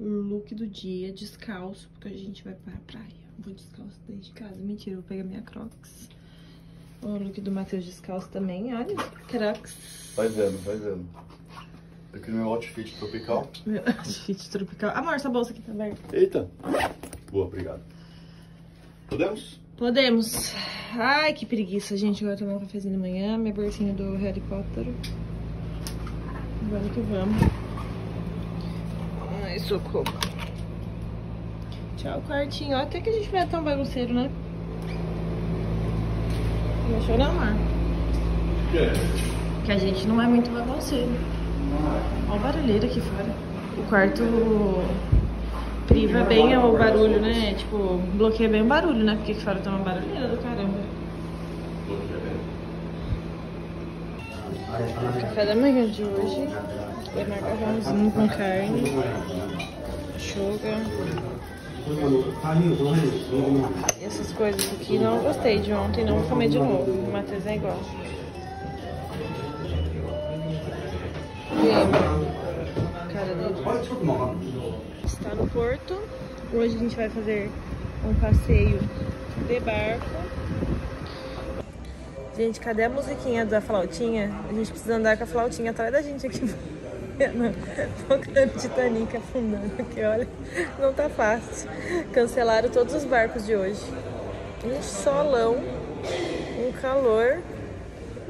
look do dia, descalço, porque a gente vai pra praia. Vou descalço desde casa. Mentira, vou pegar minha Crocs. O look do Matheus descalço também, olha. Crocs. Vai vendo, vai vendo. Aqui no meu outfit tropical. Meu outfit tropical. Amor, essa bolsa aqui tá aberta. Eita. Boa, obrigado. Podemos? Podemos. Ai, que preguiça, gente. Agora tomar um cafezinho de manhã, minha bolsinha do helicóptero. Vamos que vamos. Socorro. Tchau, quartinho. Até que a gente não é tão bagunceiro, né? Achou não, Mar? Que a gente não é muito bagunceiro. Olha o barulheiro aqui fora. O quarto priva bem o barulho, né? Tipo, bloqueia bem o barulho, né? Porque aqui fora tá uma barulheira do. Café da manhã de hoje foi macarrãozinho com carne, chuga. Essas coisas aqui não gostei de ontem, não vou comer de novo. O Matheus é igual. E? Cara dele. Está no porto. Hoje a gente vai fazer um passeio de barco. Gente, cadê a musiquinha da flautinha? A gente precisa andar com a flautinha atrás da gente aqui. Tocando Titanic afundando aqui, olha. Não tá fácil. Cancelaram todos os barcos de hoje. Um solão, um calor.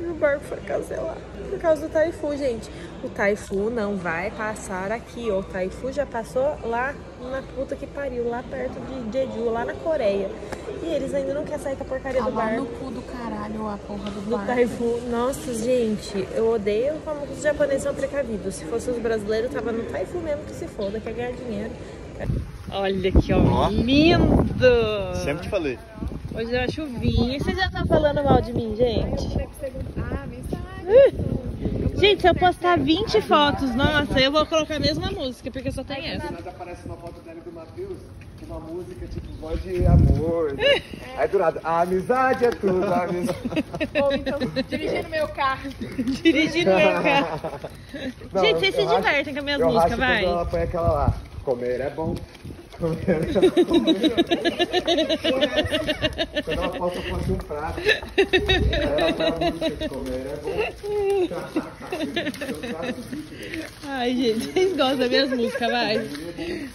E o barco foi cancelado. Por causa do Taifu, gente. O Taifu não vai passar aqui. O Taifu já passou lá na puta que pariu, lá perto de Jeju, lá na Coreia. E eles ainda não querem sair com a porcaria Tá do barco. no cu do caralho a porra do Do. Taifu. Nossa, gente, eu odeio como os japoneses são precavidos. Se fosse os brasileiros, tava no Taifu mesmo que se foda, quer ganhar dinheiro. Olha aqui, ó. Ó. Lindo! Sempre te falei. Hoje é uma chuvinha. Vocês já estão falando mal de mim, gente? Ah, mensagem. Gente, se eu postar 20 fotos, nossa, eu vou colocar a mesma música, porque só tem essa. Aparece uma foto dela do Matheus, uma música tipo voz de amor. né? Aí do nada, a amizade é tudo, a amizade. Ou então dirigindo meu carro. Dirigindo meu carro. Não, Gente, vocês se divertem com as minhas músicas, vai. Ela põe aquela lá, comer é bom. Comer é bom. Quando ela posta de um prato. Ela põe a música, comer é bom. Ai, gente, vocês gostam das minhas músicas, vai.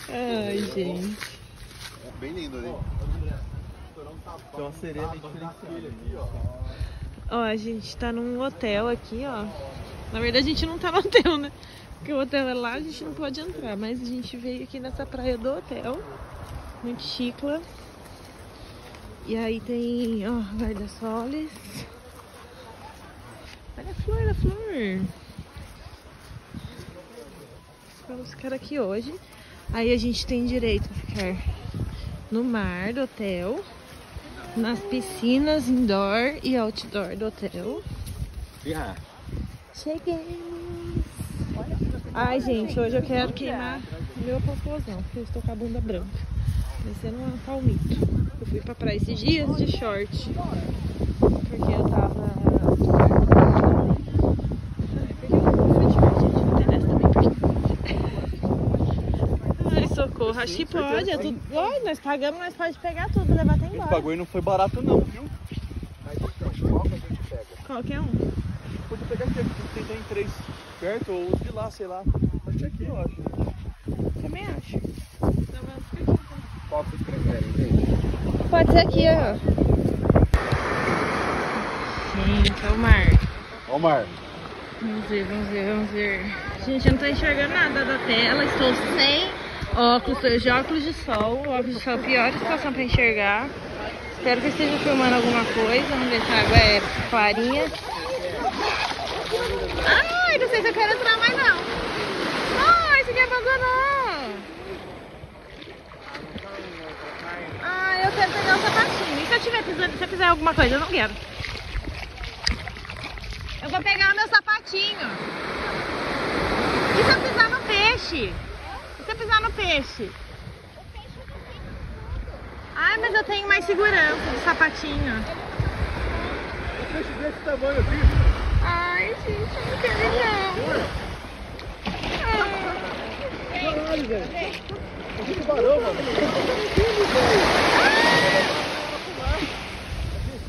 Ai, gente. Bem lindo ali. Tem uma sereia bem diferenciada. Ó, a gente tá num hotel aqui, ó. Na verdade, a gente não tá no hotel, né? Porque o hotel é lá, a gente não pode entrar. Mas a gente veio aqui nessa praia do hotel. Muito chicla. E aí tem, ó, guarda-soles. Olha a flor, olha a flor. Vamos ficar aqui hoje. Aí a gente tem direito a ficar no mar do hotel nas piscinas indoor e outdoor do hotel. Cheguei! Ai, gente, hoje eu quero queimar meu popozão, porque eu estou com a bunda branca. Parecendo uma palmito. Eu fui pra praia esses dias de short. Porque eu tava. Ai, por que eu não fui de short, gente? Vou ter nessa também, porque. Ai, socorro. Acho que pode. É tudo... Oi, nós pagamos, nós pode pegar tudo, levar até Esse embora. bagulho não foi barato não, viu? Mas então, qual que a gente pega? Qualquer um. Pode pegar aqui, tem três perto ou os de lá, sei lá. Acho que aqui, eu acho. Também acho. Qual que vocês preferem, gente? Pode ser aqui, ó. Gente, é o mar. Ó o mar. Vamos ver, vamos ver, vamos ver. Gente, eu não tô enxergando nada da tela. Estou sem óculos, óculos de sol. Óculos de sol é pior situação pra enxergar. Espero que esteja filmando alguma coisa. Vamos ver se a água é clarinha. Ai, não sei se eu quero entrar mais não. Ai, você quer abandonar? Ai, eu quero pegar o sapatinho. E se eu tiver pisando, se eu fizer alguma coisa, eu não quero. Eu vou pegar o meu sapatinho. E se eu pisar no peixe? Eu pisar no peixe? Ai, mas eu tenho mais segurança de sapatinho. Peixe desse tamanho aqui. Ai, gente, eu não quero não. Caralho, velho. Que tubarão, mano.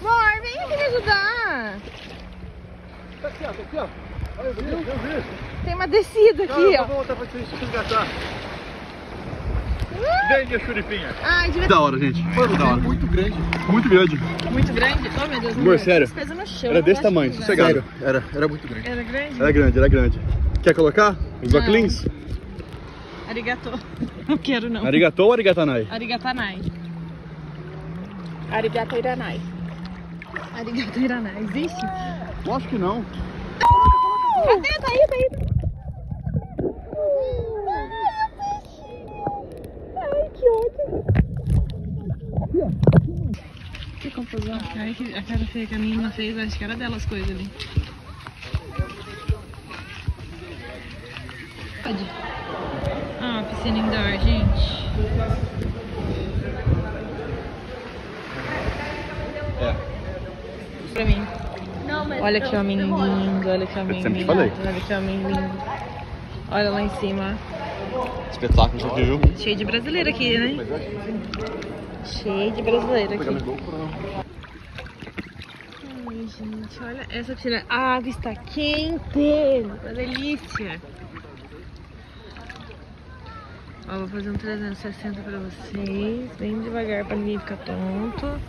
Amor, vem aqui me ajudar. Tá aqui, ó. Tá aqui, ó. Olha, eu vi, eu vi. Tem uma descida aqui, Cara, ó. Vamos voltar pra te resgatar. Vem, minha churipinha. Ai, devia Da hora, gente. Foi da hora. Muito grande. Muito grande. Muito grande? Oh, meu Deus. Amor, sério. Coisa no chão. Era desse tamanho, de sossegado. Era, era muito grande. Era grande? Era grande, era grande. Quer colocar os Não. óculos? Arigato. Não quero, não. Arigatou ou arigatanai? Arigatanai. Arigato Iranai. Arigato Iranai. Existe? Lógico que não. Cadê? Tá aí, tá aí. Ai, que ódio. Que confusão. Ai, que, a cara feia que a menina fez, acho que era dela as coisas ali. Pode. Ah, piscina indoor, gente. É. Pra mim. Olha que homem lindo, olha que homem lindo. Olha que homem lindo. Olha lá em cima. Espetáculo aqui, viu? Cheio de brasileiro aqui, né? Cheio de brasileiro aqui. Ai, gente, olha essa piscina. A água está quente. Uma delícia. Ó, vou fazer um 360 pra vocês. Bem devagar pra ninguém ficar tonto.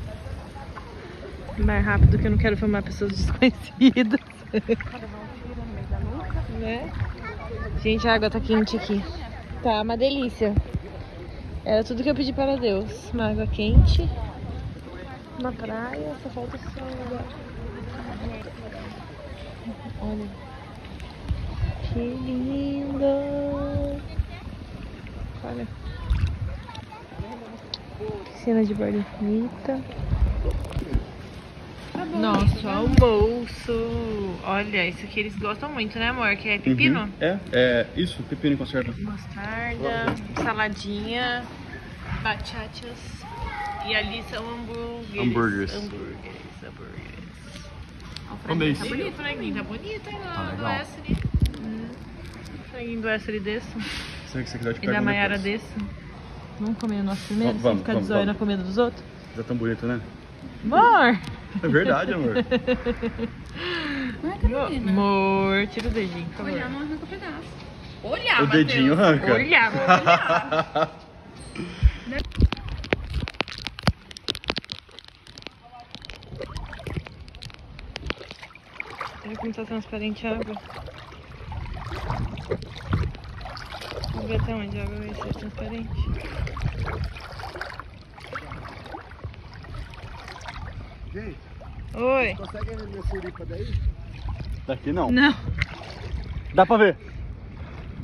Mais rápido que eu não quero filmar pessoas desconhecidas. né? Gente, a água tá quente aqui. Tá uma delícia. Era tudo que eu pedi para Deus. Uma água quente. Na praia, só falta o sol. Olha. Que lindo. Olha. Piscina de borda infinita. Nossa, almoço. Olha, isso aqui eles gostam muito, né, amor? Que é pepino. Uhum. É, é isso, pepino em conserva. Mostarda, saladinha, bachachas. E ali são hambúrgueres. Hambúrgueres. Hambúrgueres, hambúrgueres. Franguinho tá bonito, o franguinho tá bonito, hein, Tá do. Wesley. Hum. Franguinho do Wesley desse. Se você quiser, eu te E da Maiara desse. Vamos comer o nosso primeiro, Vamos, sem vamos, ficar de vamos, zóio na comida dos outros? Já tão bonito, né? Amor! É verdade, amor. Amor, tira o dedinho, por favor. Olhar, não arranca o pedaço. Olhar, o dedinho arranca. Olha, olha. Olha como tá transparente a água. Vamos ver até onde a água vai ser transparente. Gente, Oi. consegue ver minha suripa daí? Daqui não. Não, Dá pra ver.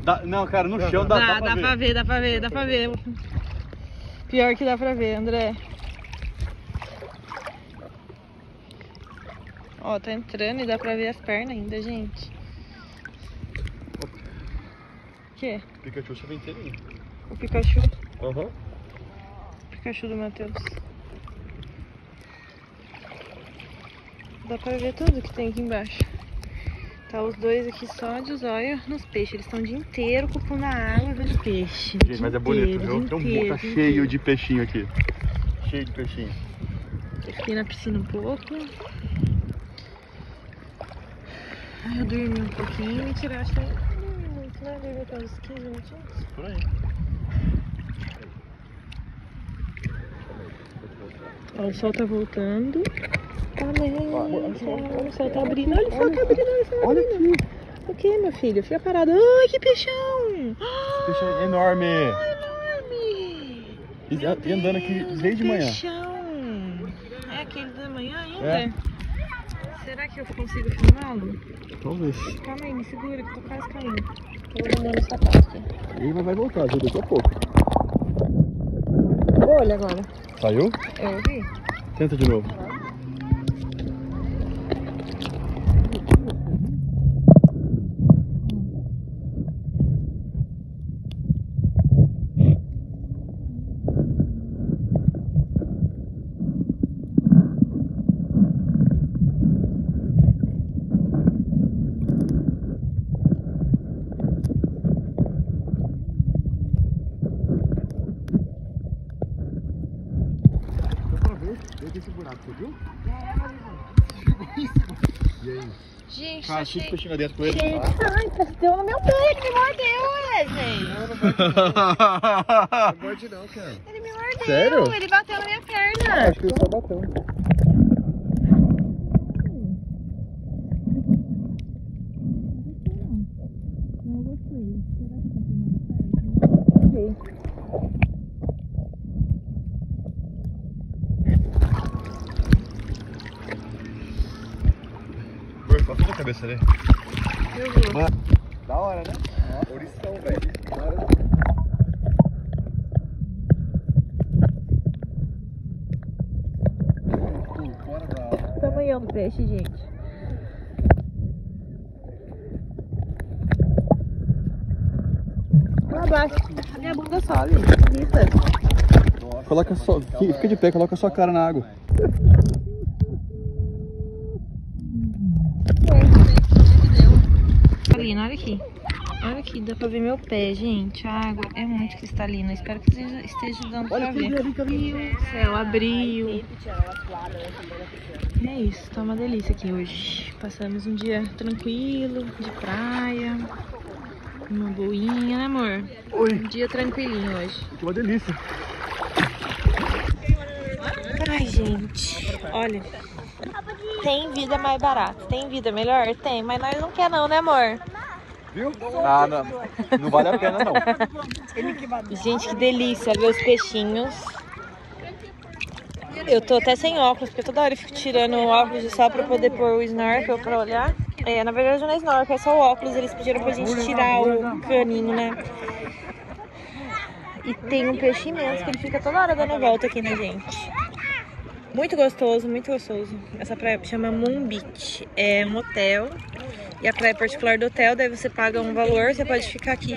Dá- não, cara, no chão dá, dá, dá, dá pra ver, dá pra ver, dá pra ver. Pior que dá pra ver, André. Ó, tá entrando e dá pra ver as pernas ainda, gente. O quê? Pikachu chega inteirinho. O Pikachu. Aham. Pikachu do Matheus. Dá pra ver tudo que tem aqui embaixo. Tá os dois aqui só de zóio nos peixes. Eles estão o dia inteiro cupando a água vendo peixe. Gente, mas é bonito, viu? Tem um monte, tá cheio de peixinho aqui. Cheio de peixinho. Fiquei na piscina um pouco. Ai, eu dormi um pouquinho e tirar, acho que eu muito, né? Dormi até uns 15 minutinhos. Por aí. Ó, o sol tá voltando. Olha, o sol tá abrindo. Olha, o sol tá abrindo, olha o sol tá Olha aqui. O que, meu filho? Fica parado. Ai, que peixão! Peixe enorme. Enorme! E, e andando aqui desde um manhã. Peixão. É aquele da manhã ainda? É. Será que eu consigo filmá-lo? Talvez. Calma aí, me segura que eu tô quase caindo. Tô levando o sapato aqui. Ele vai voltar, viu? Daqui a pouco. Olha agora. Saiu? Eu vi. Tenta de novo. Viu? E aí? Gente, Cara, achei... cinco peixinhos dentro com ele. Gente, ai, bateu no meu pé, ele me mordeu, Wesley. Não morde não, cara. Ele me mordeu, Sério? ele bateu na minha perna. Acho que ele só bateu. Bro, qual foi a cabeça dele? Da hora, né? Ó, ourição, velho. Da hora. Tamanhão do peixe, gente. Lá abaixo. Minha bunda sobe. Coloca só. Fica de pé, coloca sua cara na água. Cristalina, olha aqui. Olha aqui, dá pra ver meu pé, gente. A água é muito cristalina. Espero que esteja, esteja dando pra ver. Meu céu, abriu. É isso, tá uma delícia aqui hoje. Passamos um dia tranquilo, de praia. Uma boinha, né amor? Um dia tranquilinho hoje. Que uma delícia. Ai, gente, olha. Tem vida mais barata, tem vida melhor? Tem, mas nós não quer não, né amor? Viu? Ah, não. Não vale a pena, não. Gente, que delícia ver os peixinhos. Eu tô até sem óculos, porque toda hora eu fico tirando o óculos só pra poder pôr o snorkel pra olhar. É, na verdade não é snorkel, é só o óculos. Eles pediram pra gente tirar o caninho, né? E tem um peixe imenso que ele fica toda hora dando volta aqui na gente. Muito gostoso, muito gostoso. Essa praia chama Moon Beach. É um hotel. E a praia particular do hotel, daí você paga um valor, você pode ficar aqui.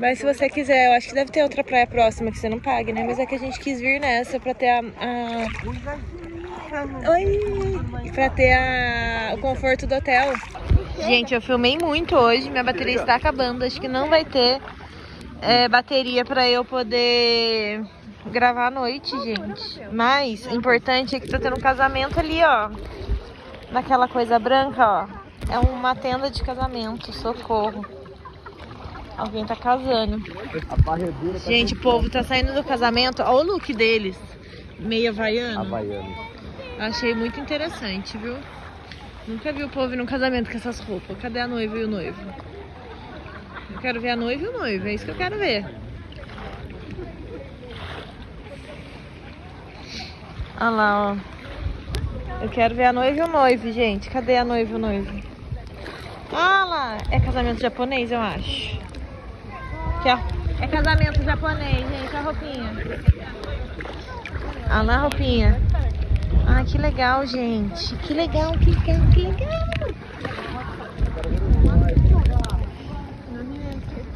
Mas se você quiser, eu acho que deve ter outra praia próxima que você não pague, né? Mas é que a gente quis vir nessa pra ter a. a... Oi! Pra ter a... o conforto do hotel. Gente, eu filmei muito hoje, minha bateria está acabando. Acho que não vai ter é, bateria pra eu poder gravar à noite, gente. Mas o importante é que tá tendo um casamento ali, ó. Naquela coisa branca, ó. É uma tenda de casamento, socorro. Alguém tá casando. Tá Gente, o povo tá saindo do casamento. Olha o look deles. Meio havaiano. havaiana. Achei muito interessante, viu? Nunca vi o povo num casamento com essas roupas. Cadê a noiva e o noivo? Eu quero ver a noiva e o noivo. É isso que eu quero ver. Olha lá, ó. Eu quero ver a noiva e o noivo, gente. Cadê a noiva e o noivo? Ah lá, é casamento japonês, eu acho. Aqui, ó. É casamento japonês, gente. A roupinha. Ah lá a roupinha. Ah, que legal, gente. Que legal, que legal, que legal.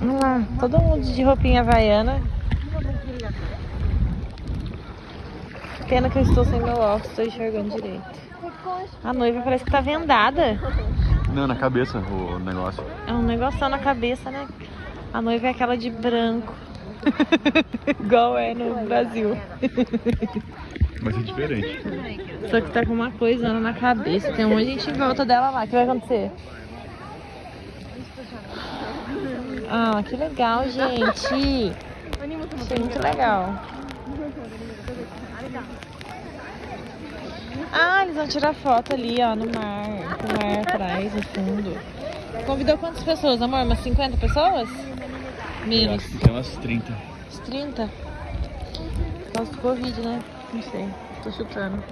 Olha lá, todo mundo de roupinha havaiana. Pena que eu estou sem meu óculos, estou enxergando direito. A noiva parece que tá vendada. Não, na cabeça o negócio. É um negocinho na cabeça, né? A noiva é aquela de branco. Igual é no Brasil. Mas é diferente. Só que tá com uma coisa na cabeça. Tem um monte de gente em volta dela lá. O que vai acontecer? Ah, que legal, gente. Achei muito legal. Ah, eles vão tirar foto ali, ó, no mar. Com o mar atrás, no fundo. Convidou quantas pessoas, amor? Umas 50 pessoas? Menos. Tem umas 30. Uns 30? Por causa do Covid, né? Não sei. Tô chutando.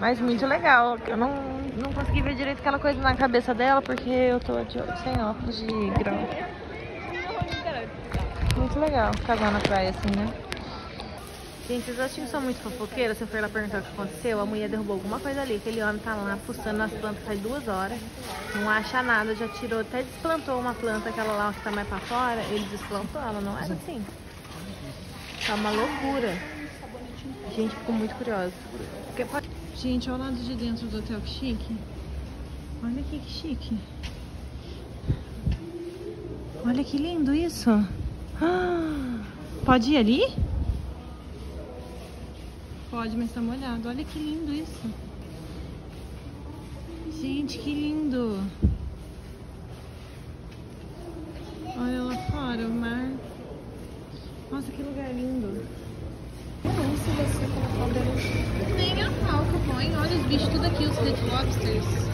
Mas muito legal. Eu não, não consegui ver direito aquela coisa na cabeça dela porque eu tô de, sem óculos de grau. Muito legal casar na praia assim, né? Gente, acham que são muito fofoqueiras? Se eu for lá perguntar o que aconteceu, a mulher derrubou alguma coisa ali. Aquele homem tá lá fuçando nas plantas faz duas horas. Não acha nada, já tirou, até desplantou uma planta, aquela lá que tá mais pra fora. Ele desplantou ela, não era assim. Tá uma loucura. Gente, ficou muito curiosa. Porque- Gente, olha o lado de dentro do hotel, que chique. Olha aqui que chique. Olha que lindo isso. Ah, pode ir ali? Pode, mas tá molhado. Olha que lindo isso. Gente, que lindo. Olha lá fora, o mar. Nossa, que lugar lindo. Não, se você colocar o dedo. Nem a falca põe. Olha os bichos tudo aqui, os Red Lobsters.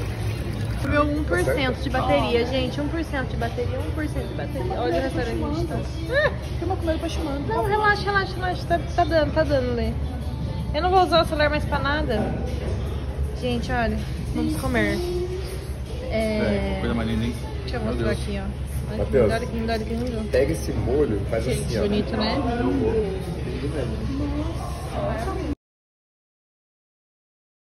Meu 1% de bateria, gente. 1% de bateria, 1% de bateria. Olha o restaurante que tá. Tem uma comida pra chamando. Não, relaxa, relaxa, relaxa. Tá, tá dando, tá dando, Lê. Eu não vou usar o celular mais pra nada. Gente, olha. Vamos comer. É... Coisa mais linda, hein? Deixa eu mostrar aqui, ó. Olha Mateus. que que. Pega esse molho, faz Gente, assim, ó. bonito, né?